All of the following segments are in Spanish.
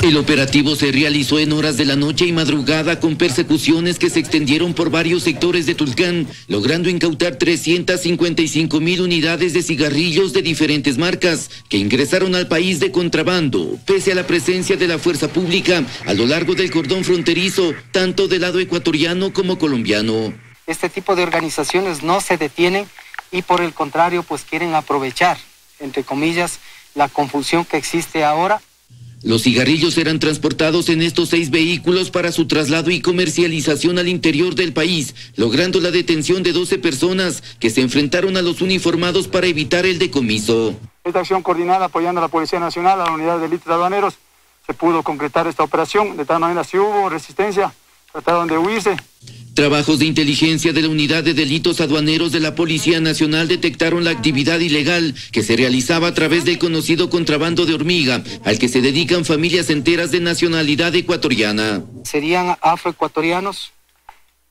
El operativo se realizó en horas de la noche y madrugada con persecuciones que se extendieron por varios sectores de Tulcán, logrando incautar 355 mil unidades de cigarrillos de diferentes marcas que ingresaron al país de contrabando, pese a la presencia de la fuerza pública a lo largo del cordón fronterizo, tanto del lado ecuatoriano como colombiano. Este tipo de organizaciones no se detienen y por el contrario pues quieren aprovechar, entre comillas, la confusión que existe ahora los cigarrillos eran transportados en estos seis vehículos para su traslado y comercialización al interior del país, logrando la detención de 12 personas que se enfrentaron a los uniformados para evitar el decomiso. Esta acción coordinada apoyando a la Policía Nacional, a la Unidad de Delitos Aduaneros, se pudo concretar esta operación. De tal manera, si hubo resistencia, trataron de huirse. Trabajos de inteligencia de la Unidad de Delitos Aduaneros de la Policía Nacional detectaron la actividad ilegal que se realizaba a través del conocido contrabando de hormiga, al que se dedican familias enteras de nacionalidad ecuatoriana. Serían afroecuatorianos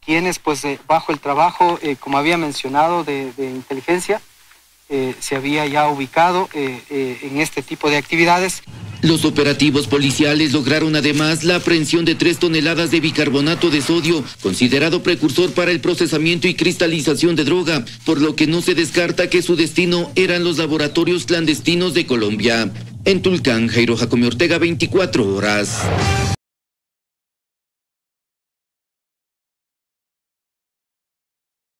quienes, pues, eh, bajo el trabajo, eh, como había mencionado, de, inteligencia, eh, se había ya ubicado en este tipo de actividades. Los operativos policiales lograron además la aprehensión de tres toneladas de bicarbonato de sodio, considerado precursor para el procesamiento y cristalización de droga, por lo que no se descarta que su destino eran los laboratorios clandestinos de Colombia. En Tulcán, Jairo Jacome Ortega, 24 horas.